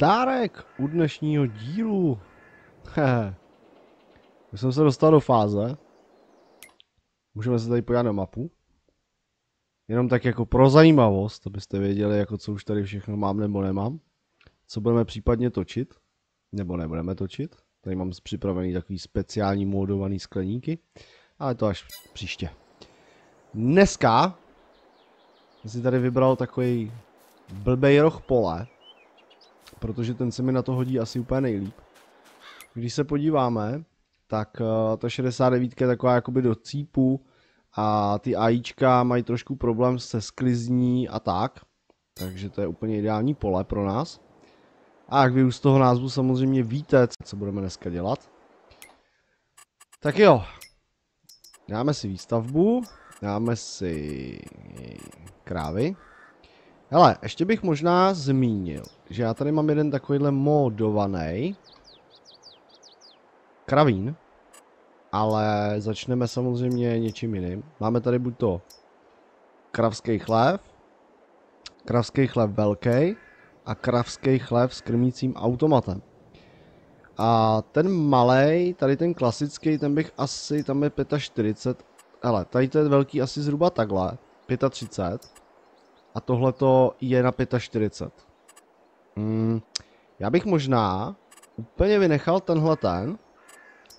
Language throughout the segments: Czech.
dárek u dnešního dílu. Už jsem se dostal do fáze. Můžeme se tady podívat na mapu. Jenom tak jako pro zajímavost, abyste věděli, jako co už tady všechno mám nebo nemám. Co budeme případně točit. Nebo nebudeme točit. Tady mám připravený takový speciální módovaný skleníky. Ale to až příště. Dneska jsem si tady vybral takový blbej roh pole. Protože ten se mi na to hodí asi úplně nejlíp. Když se podíváme, tak uh, ta 69 je taková jakoby do cípu a ty AIčka mají trošku problém se sklizní a tak. Takže to je úplně ideální pole pro nás. A jak vy už z toho názvu samozřejmě víte, co budeme dneska dělat. Tak jo. Dáme si výstavbu. Dáme si krávy. Hele, ještě bych možná zmínil, že já tady mám jeden takovýhle modovaný kravín, ale začneme samozřejmě něčím jiným. Máme tady buď to kravský chlév, kravský chlév velký a kravský chlév s krmícím automatem. A ten malý, tady ten klasický, ten bych asi, tam je 45, hele, tady to je velký asi zhruba takhle, 35. A tohle to je na 45. Hmm, já bych možná úplně vynechal tenhle ten,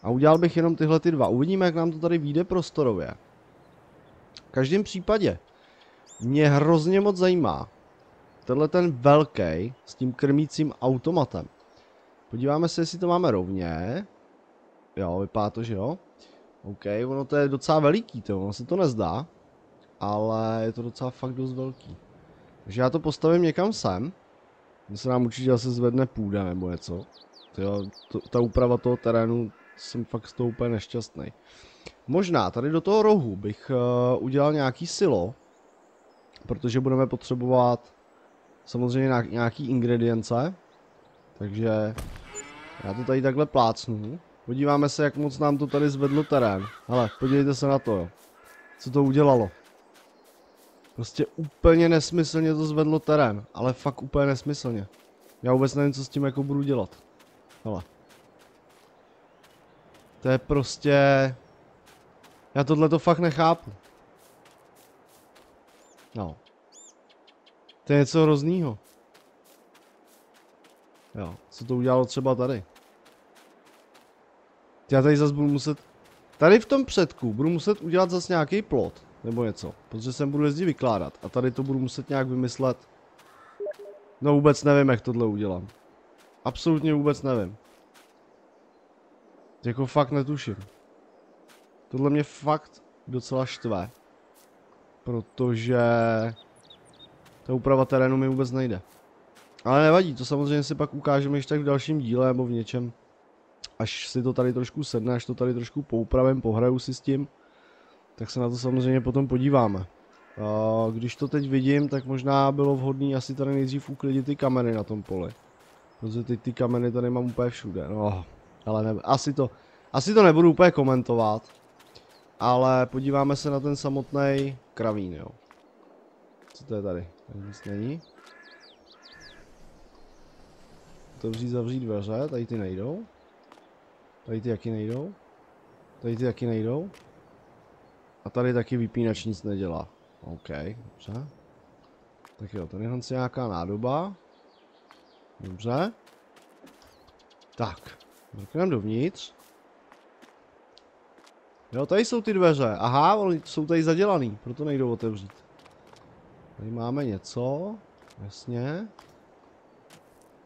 a udělal bych jenom tyhle ty dva. Uvidíme, jak nám to tady vyjde prostorově. V každém případě mě hrozně moc zajímá tenhle ten velký s tím krmícím automatem. Podíváme se, jestli to máme rovně. Jo, vypadá to, že jo. OK, ono to je docela veliký, to, ono se to nezdá. Ale je to docela fakt dost velký. Takže já to postavím někam sem. Kde se nám určitě zase zvedne půda nebo něco. Jo, to, ta úprava toho terénu jsem fakt z toho úplně nešťastný. Možná tady do toho rohu bych uh, udělal nějaký silo, protože budeme potřebovat samozřejmě nějaký ingredience, takže já to tady takhle plácnu. Podíváme se, jak moc nám to tady zvedlo terén. Hele, podívejte se na to, jo. Co to udělalo. Prostě úplně nesmyslně to zvedlo terén, ale fakt úplně nesmyslně. Já vůbec nevím, co s tím jako budu dělat. Hele. To je prostě... Já tohle to fakt nechápu. No. To je něco hroznýho. Jo, co to udělalo třeba tady? Já tady zase budu muset... Tady v tom předku budu muset udělat zase nějaký plot. Nebo něco. Protože sem budu jezdit vykládat. A tady to budu muset nějak vymyslet. No vůbec nevím, jak tohle udělám. Absolutně vůbec nevím. Jako fakt netuším. Tohle mě fakt docela štve. Protože ta úprava terénu mi vůbec nejde. Ale nevadí, to samozřejmě si pak ukážeme ještě tak v dalším díle nebo v něčem. Až si to tady trošku sedne, až to tady trošku poupravím, pohraju si s tím. Tak se na to samozřejmě potom podíváme. Když to teď vidím, tak možná bylo vhodné asi tady nejdřív uklidit ty kameny na tom poli. Protože teď ty kameny tady mám úplně všude. No, ale ne, asi to, asi to nebudu úplně komentovat. Ale podíváme se na ten samotný kravín, jo. Co to je tady? Tady nic není. Otevřít, zavřít dveře, tady ty nejdou. Tady ty jaký nejdou. Tady ty taky nejdou. A tady taky vypínač nic nedělá. OK, dobře. Tak jo, tady je nějaká nádoba. Dobře. Tak, Mrkneme dovnitř. Jo, tady jsou ty dveře. Aha, oni jsou tady zadělaný, proto nejdou otevřít. Tady máme něco. Jasně.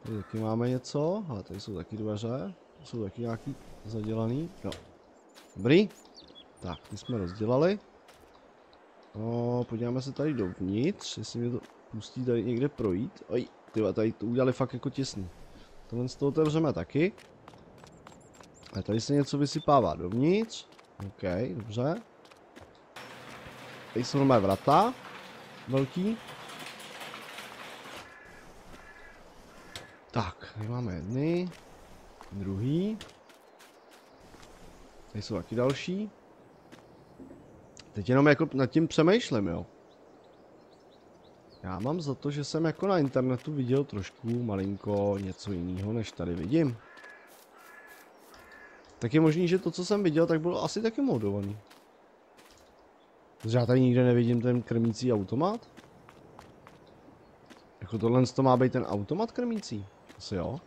Tady taky máme něco. Ale tady jsou taky dveře. Jsou taky nějaký zadělaný. Jo. Dobrý. Tak, ty jsme rozdělali. No, podíváme se tady dovnitř, jestli mi to pustí tady někde projít. Oj, tyhle, tady to udělali fakt jako těsný. Tohle z toho otevřeme taky. A tady se něco vysypává dovnitř. OK, dobře. Tady jsou nové vrata. Velký. Tak, tady máme jedny. Druhý. Tady jsou taky další. Teď jenom jako nad tím přemýšlím, jo. Já mám za to, že jsem jako na internetu viděl trošku malinko něco jiného, než tady vidím. Tak je možný, že to, co jsem viděl, tak bylo asi taky modovaný. Protože já tady nikde nevidím ten krmící automat. Jako tohle to má být ten automat krmící? Asi jo.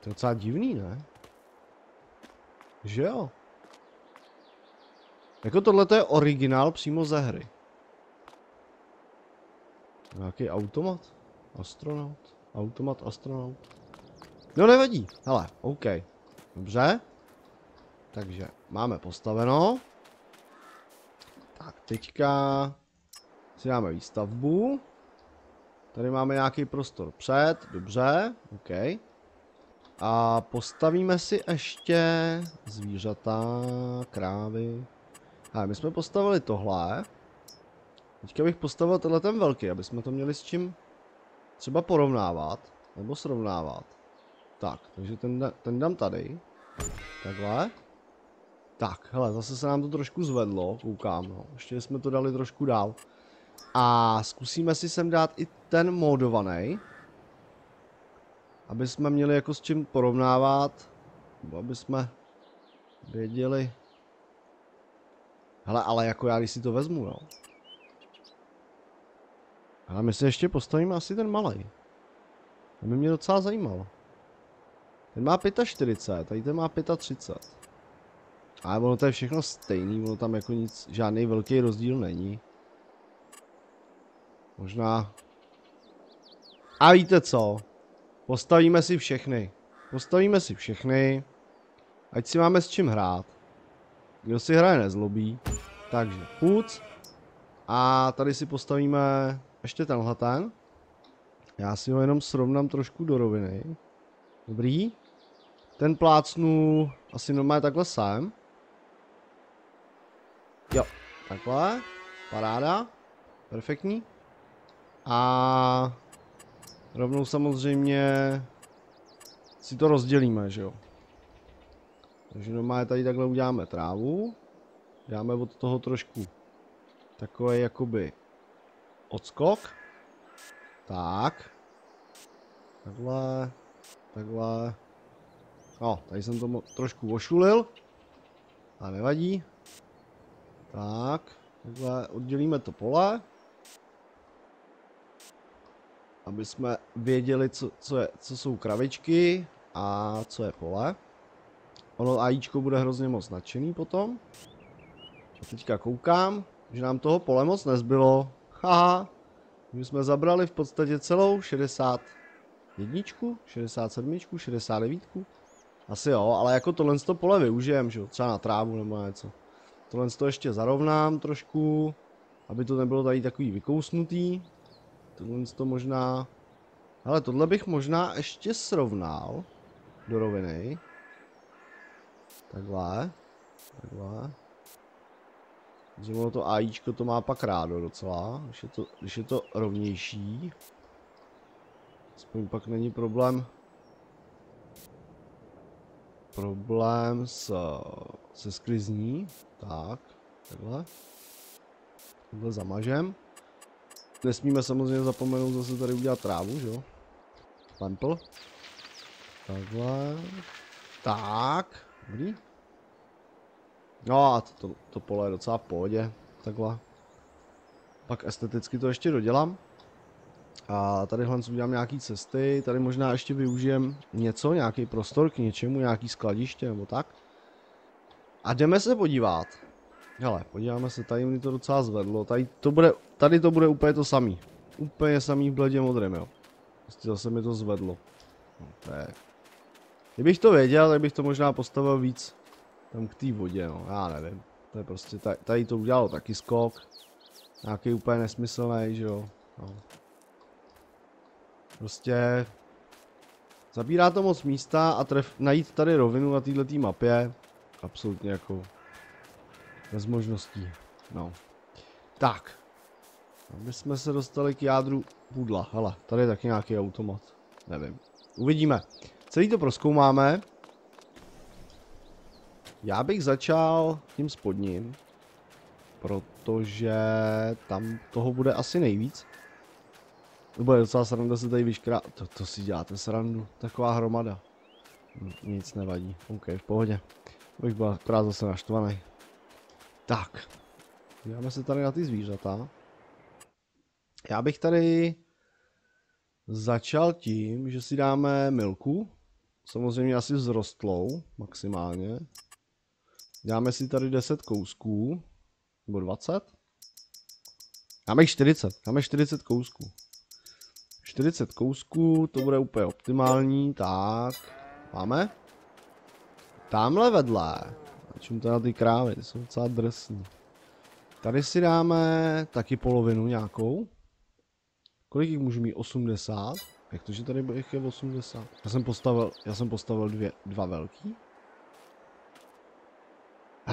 To je docela divný, ne? Že jo? Jako tohle je originál přímo ze hry. Nějaký automat? Astronaut? Automat, astronaut? No nevadí, hele, OK. Dobře. Takže máme postaveno. Tak teďka si dáme výstavbu. Tady máme nějaký prostor před, dobře, OK. A postavíme si ještě zvířata, krávy. A my jsme postavili tohle. Teďka bych postavil tenhle ten velký, aby jsme to měli s čím třeba porovnávat, nebo srovnávat. Tak, takže ten, ten dám tady. Takhle. Tak, hele, zase se nám to trošku zvedlo, koukám, no. Ještě jsme to dali trošku dál. A zkusíme si sem dát i ten modovaný. Aby jsme měli jako s čím porovnávat. Aby jsme věděli. Hele, ale jako já, když si to vezmu, no. Ale my si ještě postavíme asi ten malý. To by mě docela zajímalo. Ten má 45, tady ten má 35. Ale ono to je všechno stejný, ono tam jako nic, žádný velký rozdíl není. Možná... A víte co? Postavíme si všechny. Postavíme si všechny. Ať si máme s čím hrát. Kdo si hraje nezlobí. Takže půc. A tady si postavíme ještě tenhle ten. Já si ho jenom srovnám trošku do roviny. Dobrý. Ten plácnu asi normálně takhle sem. Jo, takhle. Paráda. Perfektní. A rovnou samozřejmě si to rozdělíme, že jo. Takže normálně tady takhle uděláme trávu. Dáme od toho trošku takový jakoby odskok. Tak. Takhle. Takhle. No, tady jsem to trošku ošulil. A nevadí. Tak. Takhle oddělíme to pole. Aby jsme věděli, co, co, je, co jsou kravičky a co je pole. Ono AIčko bude hrozně moc nadšený potom. A teďka koukám, že nám toho pole moc nezbylo. Haha. My jsme zabrali v podstatě celou 61, 67, 69. Asi jo, ale jako tohle to pole využijem, že jo, třeba na trávu nebo něco. Tohle to ještě zarovnám trošku, aby to nebylo tady takový vykousnutý. Tohle to možná... Ale tohle bych možná ještě srovnal do roviny. Takhle. Takhle. Ono to AIčko to má pak rádo docela, když je to, když je to rovnější. Aspoň pak není problém problém s, se sklizní. Tak, takhle. Takhle zamažem. Nesmíme samozřejmě zapomenout zase tady udělat trávu, že jo? Lempl. Takhle. Tak. Dobrý. No a to, to, to pole je docela v pohodě. Takhle. Pak esteticky to ještě dodělám. A tady hled udělám nějaký cesty, tady možná ještě využijem něco, nějaký prostor k něčemu, nějaký skladiště nebo tak. A jdeme se podívat. Hele, podíváme se, tady mi to docela zvedlo, tady to bude, tady to bude úplně to samý. Úplně samý v bledě modrém, jo. Prostě zase mi to zvedlo. No, tak. Kdybych to věděl, tak bych to možná postavil víc tam k té vodě, no, já nevím. To je prostě, tady, to udělalo taky skok. Nějaký úplně nesmyslný, že jo. No. Prostě zabírá to moc místa a tref, najít tady rovinu na této mapě absolutně jako bez možností. No. Tak. Aby jsme se dostali k jádru pudla. Hele, tady je taky nějaký automat. Nevím. Uvidíme. Celý to proskoumáme. Já bych začal tím spodním. Protože tam toho bude asi nejvíc. Bude docela sranda se tady vyškrá... To, to si děláte srandu. Taková hromada. Nic nevadí. OK, v pohodě. Bych byl akorát zase naštvaný. Tak. Díváme se tady na ty zvířata. Já bych tady začal tím, že si dáme milku. Samozřejmě asi vzrostlou, maximálně. Dáme si tady 10 kousků. Nebo 20. Dáme jich 40. Dáme 40 kousků. 40 kousků, to bude úplně optimální. Tak. Máme? Tamhle vedle. Čím to na ty krávy, ty jsou docela drsní. Tady si dáme taky polovinu nějakou. Kolik jich můžu mít? 80? Jak to, že tady jich je 80? Já jsem postavil, já jsem postavil dvě, dva velký.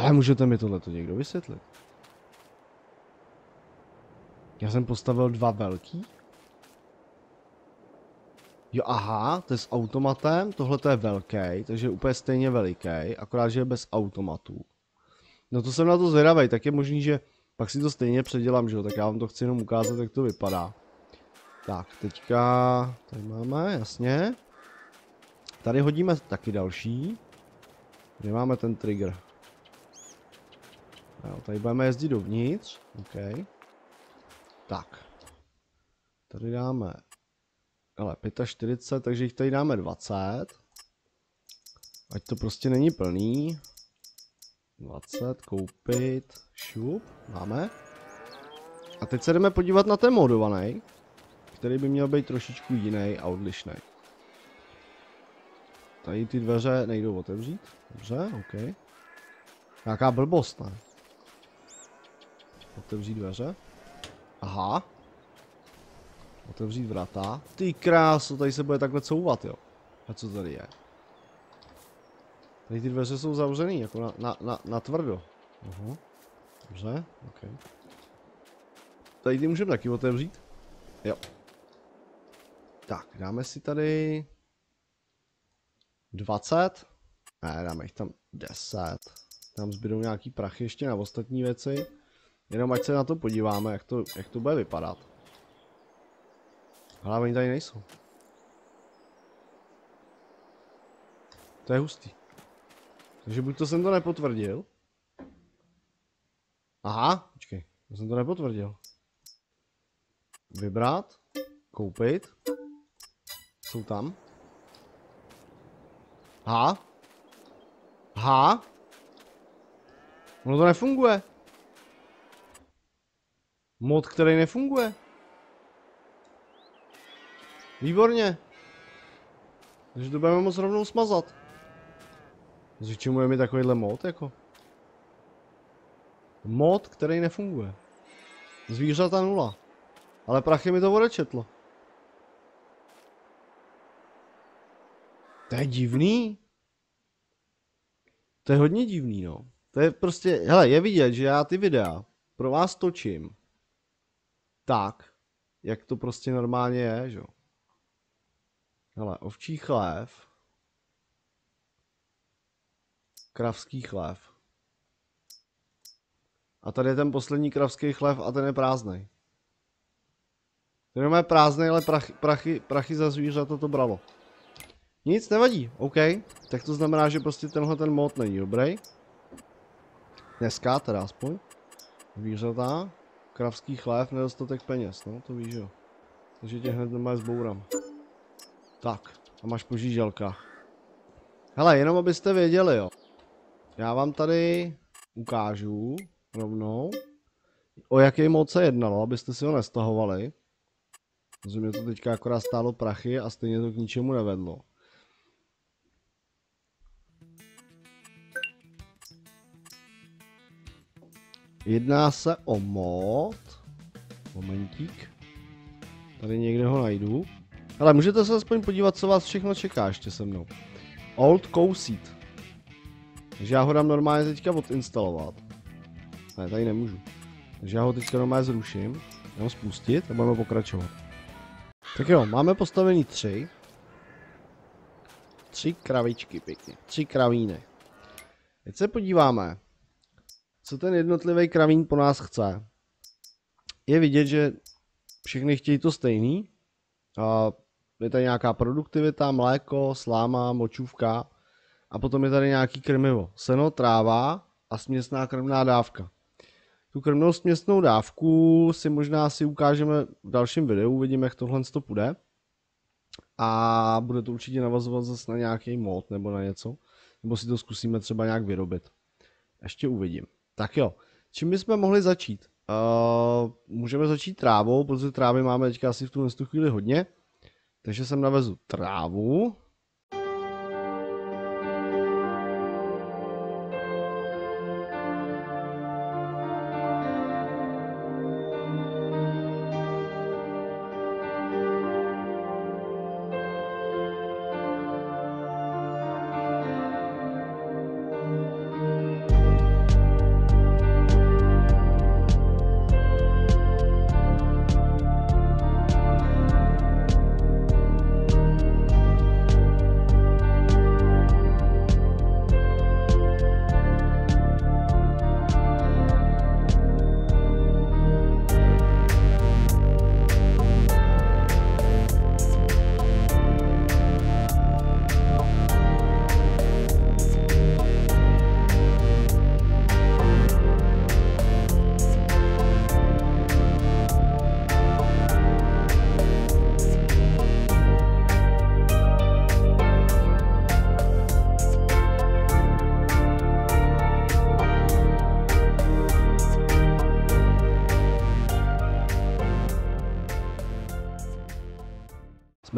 Ale můžete mi tohle někdo vysvětlit? Já jsem postavil dva velký? Jo, aha, to je s automatem, tohle to je velký, takže je úplně stejně veliký, akorát, že je bez automatů. No to jsem na to zvědavý, tak je možný, že pak si to stejně předělám, že jo, tak já vám to chci jenom ukázat, jak to vypadá. Tak, teďka, tady máme, jasně. Tady hodíme taky další. Kde máme ten trigger? Jo, tady budeme jezdit dovnitř, OK. Tak. Tady dáme ale 45, takže jich tady dáme 20. Ať to prostě není plný. 20, koupit, šup, máme. A teď se jdeme podívat na ten modovaný, který by měl být trošičku jiný a odlišný. Tady ty dveře nejdou otevřít. Dobře, OK. Nějaká blbost, ne? Otevřít dveře. Aha. Otevřít vrata. Ty krásu, tady se bude takhle couvat, jo. A co tady je? Tady ty dveře jsou zavřený, jako na, na, na, na tvrdo. Uhum. Dobře, ok. Tady ty můžeme taky otevřít. Jo. Tak, dáme si tady 20. Ne, dáme jich tam 10. Tam zbydou nějaký prachy ještě na ostatní věci. Jenom ať se na to podíváme, jak to, jak to bude vypadat. Ale oni tady nejsou. To je hustý. Takže buď to jsem to nepotvrdil. Aha, počkej, to jsem to nepotvrdil. Vybrat, koupit. Jsou tam. Aha. Aha. Ono to nefunguje. Mod, který nefunguje. Výborně. Takže to budeme moc rovnou smazat. Z čemu je mi takovýhle mod jako? Mod, který nefunguje. Zvířata nula. Ale prachy mi to odečetlo. To je divný. To je hodně divný, no. To je prostě, hele, je vidět, že já ty videa pro vás točím tak, jak to prostě normálně je, že jo. Hele, ovčí chlév. Kravský chlév. A tady je ten poslední kravský chlév a ten je prázdný. Ten je prázdný, ale prachy, prachy, prachy za zvířata to bralo. Nic, nevadí, OK. Tak to znamená, že prostě tenhle ten mod není dobrý. Dneska teda aspoň. Zvířata, kravský chlév, nedostatek peněz, no to víš jo. Takže tě hned nemá zbouram. Tak, a máš požíželka. Hele, jenom abyste věděli, jo. Já vám tady ukážu rovnou, o jaký mod se jednalo, abyste si ho nestahovali. Protože to teďka akorát stálo prachy a stejně to k ničemu nevedlo. Jedná se o mod. Momentík. Tady někde ho najdu. Ale můžete se aspoň podívat, co vás všechno čeká ještě se mnou. Old Seat. Takže já ho dám normálně teďka odinstalovat. Ne, tady nemůžu. Takže já ho teďka normálně zruším. Jenom spustit a budeme pokračovat. Tak jo, máme postavený tři. Tři kravičky pěkně. Tři kravíny. Teď se podíváme, co ten jednotlivý kravín po nás chce. Je vidět, že všechny chtějí to stejný, A je tady nějaká produktivita, mléko, sláma, močůvka a potom je tady nějaký krmivo. Seno, tráva a směsná krmná dávka. Tu krmnou směsnou dávku si možná si ukážeme v dalším videu, uvidíme, jak tohle to půjde. A bude to určitě navazovat zase na nějaký mod nebo na něco. Nebo si to zkusíme třeba nějak vyrobit. Ještě uvidím. Tak jo, čím bychom mohli začít? Uh, můžeme začít trávou, protože trávy máme teďka asi v tuhle chvíli hodně. Takže sem navezu trávu.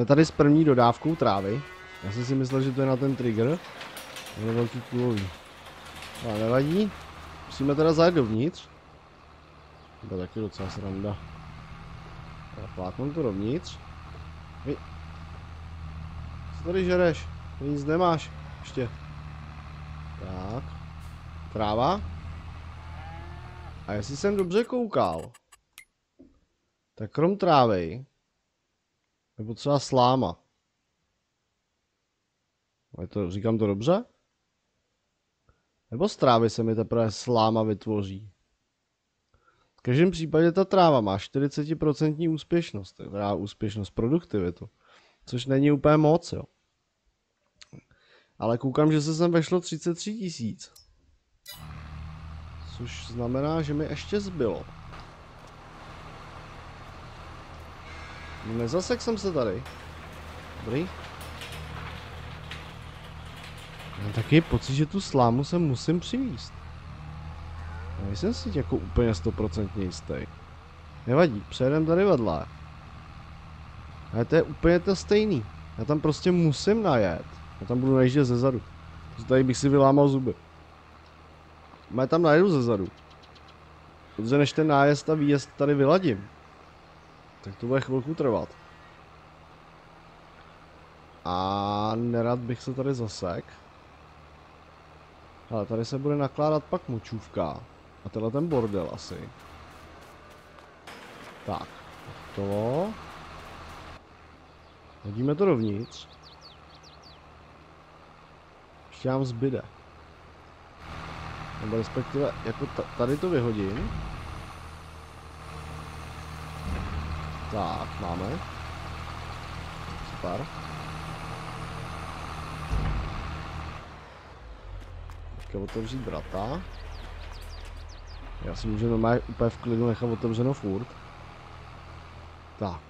Tady s první dodávkou trávy. Já jsem si myslel, že to je na ten trigger. Je velký kulový. Ale nevadí. Musíme teda zajet dovnitř. To je taky docela sranda. Plátnu to dovnitř. Hej. Co tady žereš? Nic nemáš. Ještě. Tak. Tráva. A jestli jsem dobře koukal, tak krom trávy nebo třeba sláma. Je to, říkám to dobře? Nebo z trávy se mi teprve sláma vytvoří? V každém případě ta tráva má 40% úspěšnost, teda úspěšnost, produktivitu. Což není úplně moc, jo. Ale koukám, že se sem vešlo 33 tisíc. Což znamená, že mi ještě zbylo. Nezasek jsem se tady. Dobrý. Mám taky pocit, že tu slámu se musím přivíst. Nejsem si jako úplně stoprocentně jistý. Nevadí, přejedem tady vedle. Ale to je úplně to stejný. Já tam prostě musím najet. Já tam budu najíždět ze zadu. Tady bych si vylámal zuby. Já tam najedu ze zadu. Protože než ten nájezd a výjezd tady vyladím, tak to bude chvilku trvat. A nerad bych se tady zasek. Ale tady se bude nakládat pak močůvka. A tenhle ten bordel asi. Tak, to. Hodíme to dovnitř. Ještě nám zbyde. Nebo respektive, jako tady to vyhodím. Tak, máme. Super. Teďka otevřít vrata. Já si můžu normálně úplně v klidu nechat otevřeno furt. Tak.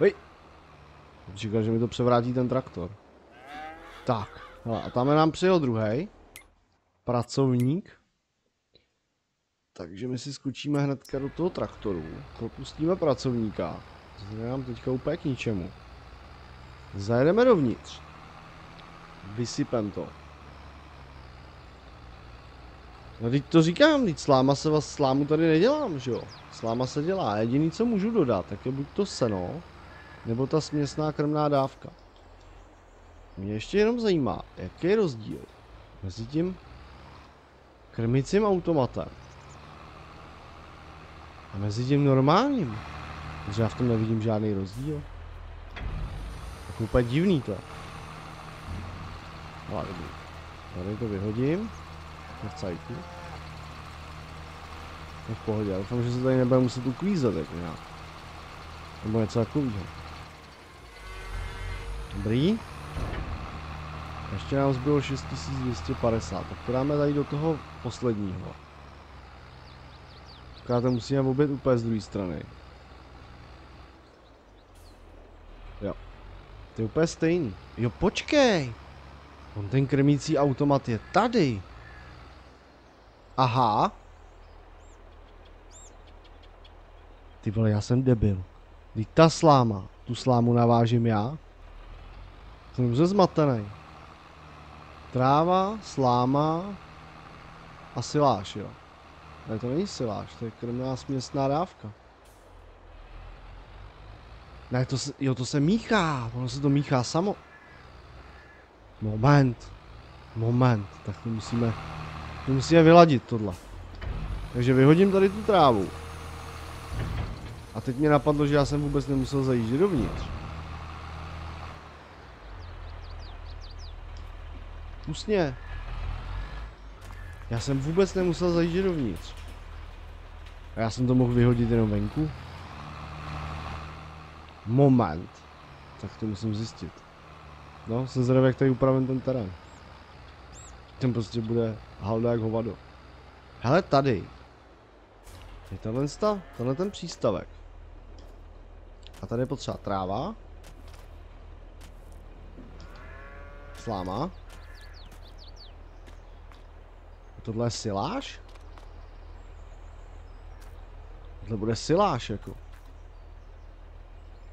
Hej! Říkal, že mi to převrátí ten traktor. Tak. Hele, a tam je nám přijel druhý pracovník. Takže my si skočíme hnedka do toho traktoru, propustíme pracovníka, to nám teďka úplně k ničemu. Zajedeme dovnitř. Vysypem to. No teď to říkám, teď sláma se vás, slámu tady nedělám, že jo. Sláma se dělá, jediný co můžu dodat, tak je buď to seno, nebo ta směsná krmná dávka. Mě ještě jenom zajímá, jaký je rozdíl mezi tím krmicím automatem a mezi tím normálním. Protože já v tom nevidím žádný rozdíl. Tak úplně divný to. Ale dobrý. Tady to vyhodím. V cajku. v pohodě, já doufám, že se tady nebude muset uklízet jak nějak. Nebo něco takového. Dobrý. Ještě nám zbylo 6250, tak to dáme tady do toho posledního. Akorát to musíme obět úplně z druhé strany. Jo. To je úplně stejný. Jo, počkej! On ten krmící automat je tady. Aha. Ty vole, já jsem debil. Teď ta sláma, tu slámu navážím já. Jsem už zmatený. Tráva, sláma a siláš, jo. Ale to není siláš, to je krmná směsná dávka. Ne, to se, jo, to se míchá, ono se to míchá samo. Moment. Moment, tak to musíme, to musíme vyladit tohle. Takže vyhodím tady tu trávu. A teď mě napadlo, že já jsem vůbec nemusel zajíždět dovnitř. Pusně. Já jsem vůbec nemusel zajíždět dovnitř. A já jsem to mohl vyhodit jenom venku? Moment. Tak to musím zjistit. No, jsem zvědavý, jak tady upraven ten terén. Ten prostě bude halda jak hovado. Hele, tady. Je tenhle, sta, tenhle ten přístavek. A tady je potřeba tráva. Sláma. Tohle je siláž? Tohle bude siláž jako.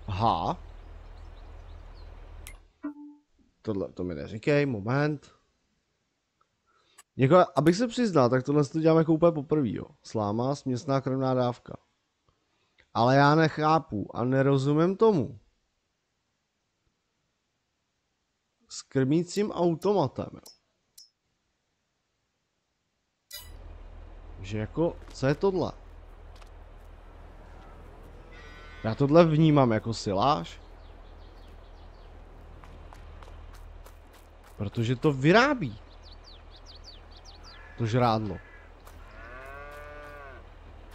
Aha. Tohle to mi neříkej, moment. Jako, abych se přiznal, tak tohle to dělám jako úplně poprvé, jo. Sláma, směsná krvná dávka. Ale já nechápu a nerozumím tomu. S krmícím automatem, jo. Že jako, co je tohle? Já tohle vnímám jako siláž. Protože to vyrábí. To žrádlo.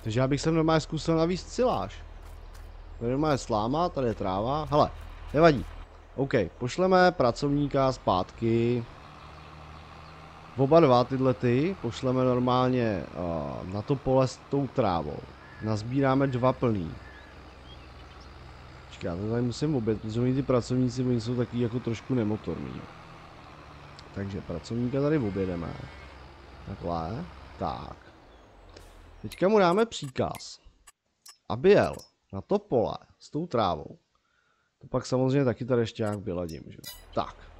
Takže já bych sem normálně zkusil navíc siláž. Tady je sláma, tady je tráva. Hele, nevadí. OK, pošleme pracovníka zpátky. Oba dva tyhle ty pošleme normálně uh, na to pole s tou trávou. Nazbíráme dva plný. Počkej, já to tady musím obět, protože oni ty pracovníci oni jsou taky jako trošku nemotorní. Takže pracovníka tady objedeme. Takhle. Tak. Teďka mu dáme příkaz, aby jel na to pole s tou trávou. To pak samozřejmě taky tady ještě nějak vyladím, že? Tak.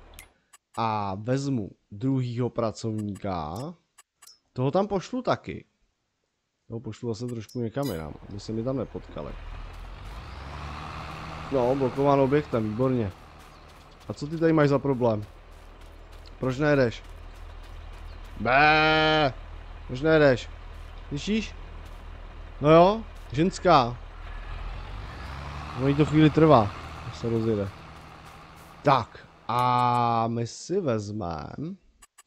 A vezmu druhýho pracovníka. Toho tam pošlu taky. Toho pošlu zase trošku někam jinam, aby se mi tam nepotkali. No, blokován objektem, výborně. A co ty tady máš za problém? Proč nejdeš? Bé, proč nejdeš? Slyšíš? No jo, ženská. Oni to chvíli trvá, až se rozjede. Tak, a my si vezmeme,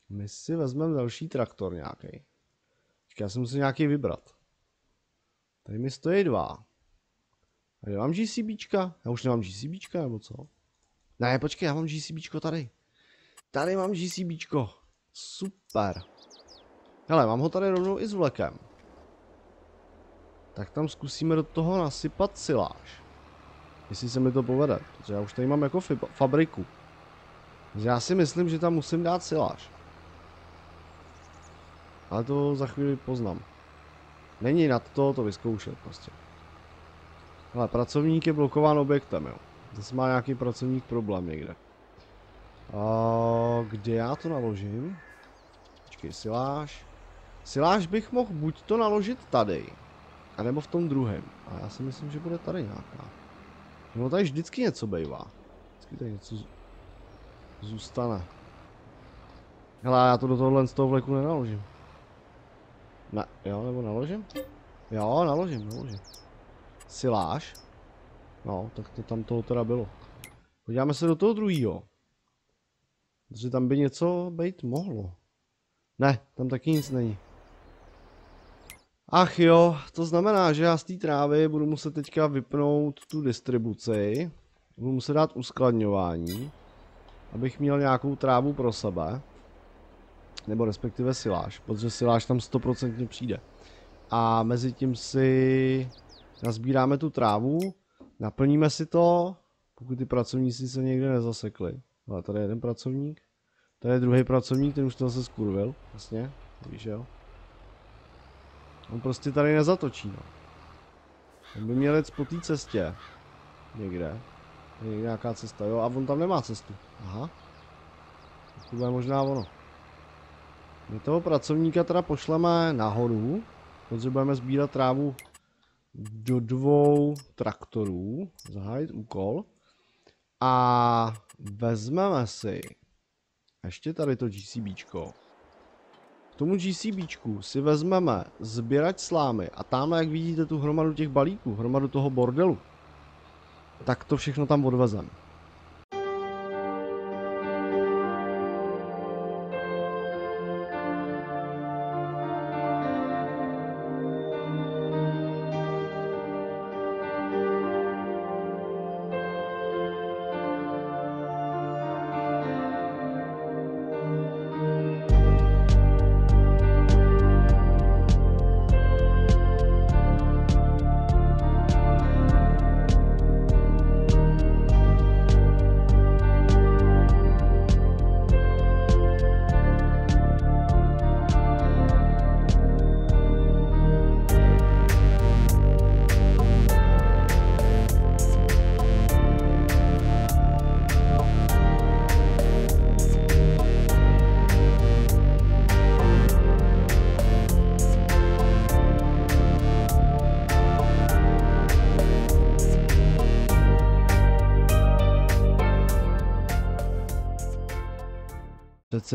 my si vezmeme další traktor nějaký. Já si musím nějaký vybrat. Tady mi stojí dva. A já mám GCBčka? Já už nemám GCBčka nebo co? Ne, počkej, já mám GCBčko tady. Tady mám GCBčko. Super. Hele, mám ho tady rovnou i s vlekem. Tak tam zkusíme do toho nasypat siláž. Jestli se mi to povede, protože já už tady mám jako fabriku. Já si myslím, že tam musím dát siláž. Ale to za chvíli poznám. Není nad to to vyzkoušet prostě. Ale pracovník je blokován objektem, jo. Zase má nějaký pracovník problém někde. A kde já to naložím? Počkej, siláž. Siláž bych mohl buď to naložit tady, anebo v tom druhém. A já si myslím, že bude tady nějaká. No tady vždycky něco bejvá. Vždycky tady něco zůstane. Hele, já to do tohohle z toho vleku nenaložím. Ne, jo, nebo naložím? Jo, naložím, naložím. Siláž. No, tak to tam toho teda bylo. Podíváme se do toho druhého. Protože tam by něco být mohlo. Ne, tam taky nic není. Ach jo, to znamená, že já z té trávy budu muset teďka vypnout tu distribuci. Budu muset dát uskladňování, abych měl nějakou trávu pro sebe. Nebo respektive siláž, protože siláž tam 100% přijde. A mezi tím si nazbíráme tu trávu, naplníme si to, pokud ty pracovníci se někde nezasekli. Ale tady je jeden pracovník. Tady je druhý pracovník, ten už to zase skurvil, vlastně, víš jo. On prostě tady nezatočí, no. On by měl jít po té cestě. Někde. Je nějaká cesta, jo, a on tam nemá cestu. Aha. To bude možná ono. My toho pracovníka teda pošleme nahoru. Potřebujeme sbírat trávu do dvou traktorů. Zahájit úkol. A vezmeme si ještě tady to GCBčko. K tomu GCBčku si vezmeme sběrač slámy a tam, jak vidíte tu hromadu těch balíků, hromadu toho bordelu, tak to všechno tam odvezeme.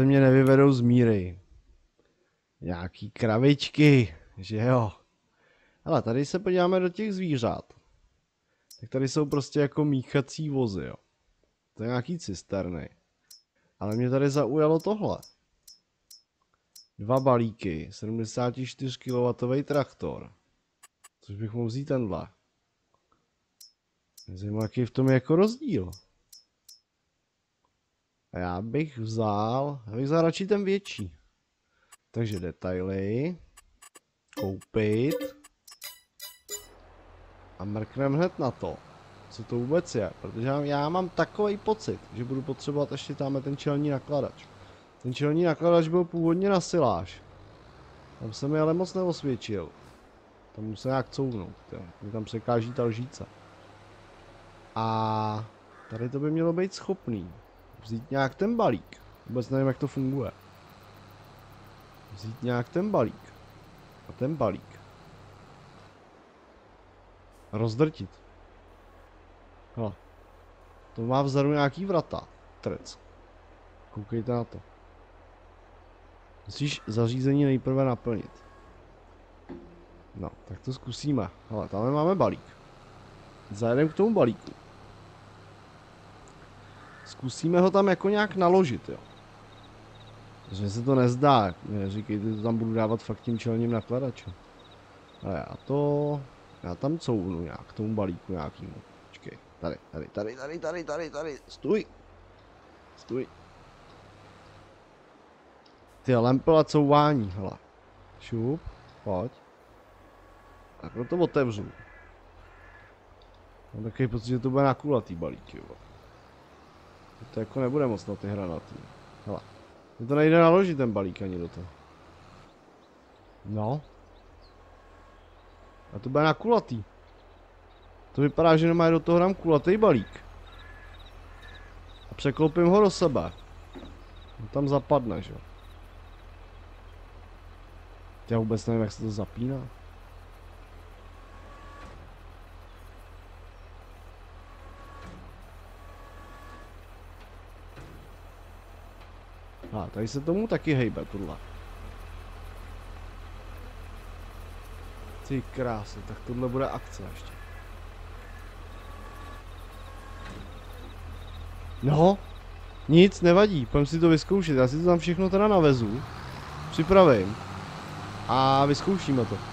Přece mě nevyvedou z míry. Nějaký kravičky, že jo. Ale tady se podíváme do těch zvířat. Tak tady jsou prostě jako míchací vozy, jo. To je nějaký cisterny. Ale mě tady zaujalo tohle. Dva balíky, 74 kW traktor. Což bych mohl vzít tenhle. Zajímavé, jaký v tom jako rozdíl. A já bych vzal, já bych vzal radši ten větší. Takže detaily, koupit a mrkneme hned na to, co to vůbec je, protože já mám takový pocit, že budu potřebovat ještě tam ten čelní nakladač. Ten čelní nakladač byl původně na siláž. Tam se mi ale moc neosvědčil. Tam musím nějak couvnout, mi tam překáží ta lžíce. A tady to by mělo být schopný vzít nějak ten balík. Vůbec nevím, jak to funguje. Vzít nějak ten balík. A ten balík. Rozdrtit. Hele. To má vzadu nějaký vrata. Trec. Koukejte na to. Musíš zařízení nejprve naplnit. No, tak to zkusíme. Hele, tam máme balík. Zajedeme k tomu balíku. Zkusíme ho tam jako nějak naložit, jo. Že se to nezdá, říkejte, to tam budu dávat fakt tím čelním nakladačem. Ale já to, já tam couvnu nějak k tomu balíku nějakýmu. Počkej, tady, tady, tady, tady, tady, tady, tady, stůj. Stůj. Ty lempela couvání, hele. Šup, pojď. Tak to otevřu. Mám takový pocit, že to bude na kulatý balík, jo. To jako nebude moc na ty hranatý. Hele. Mě to nejde naložit ten balík ani do toho. No. A to bude na kulatý. To vypadá, že nemá do toho dám kulatý balík. A překlopím ho do sebe. On tam zapadne, že jo. Já vůbec nevím, jak se to zapíná. A tady se tomu taky hejbe, tohle. Ty krásy, tak tohle bude akce ještě. No, nic, nevadí, pojďme si to vyzkoušet, já si to tam všechno teda navezu, připravím a vyzkoušíme to.